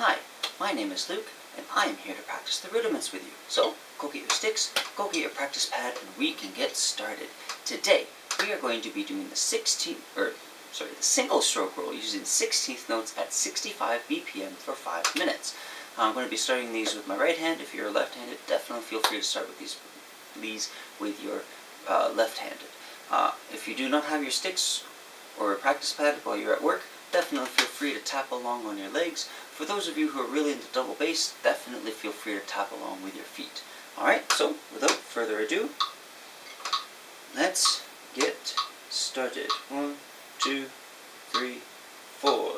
Hi, my name is Luke, and I am here to practice the rudiments with you. So, go get your sticks, go get your practice pad, and we can get started. Today, we are going to be doing the 16th, or sorry, the single stroke roll using 16th notes at 65 BPM for 5 minutes. I'm going to be starting these with my right hand. If you're left-handed, definitely feel free to start with these, these with your uh, left-handed. Uh, if you do not have your sticks or a practice pad while you're at work, definitely feel free to tap along on your legs. For those of you who are really into double bass, definitely feel free to tap along with your feet. Alright, so without further ado, let's get started. One, two, three, four.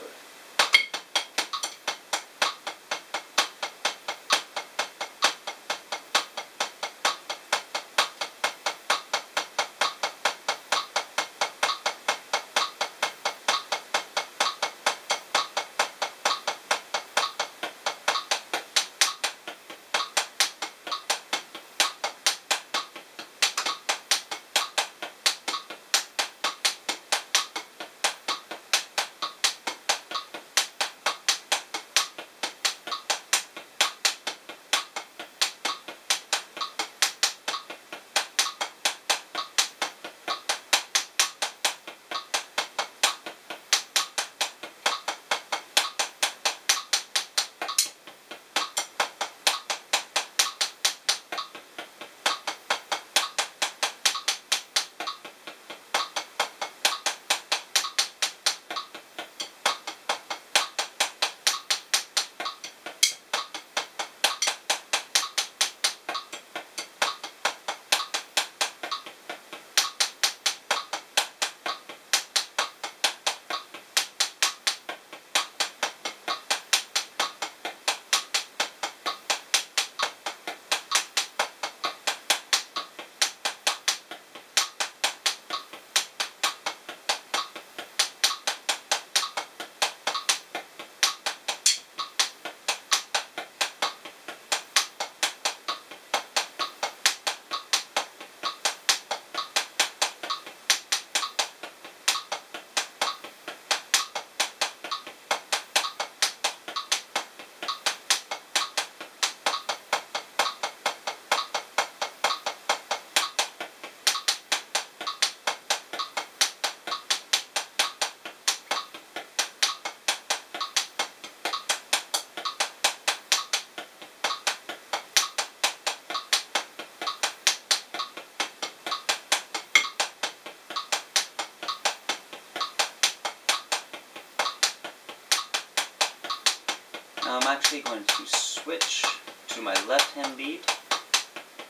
I'm actually going to switch to my left hand bead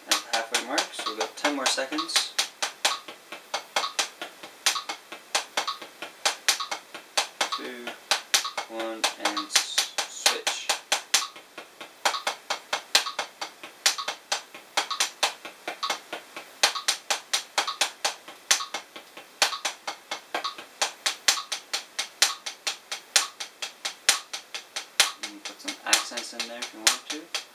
at the halfway mark, so we've got 10 more seconds. Two, one, and switch. You can put some accents in there if you want to.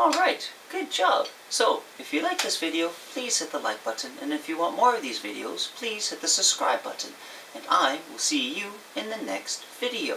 Alright, good job. So, if you like this video, please hit the like button, and if you want more of these videos, please hit the subscribe button. And I will see you in the next video.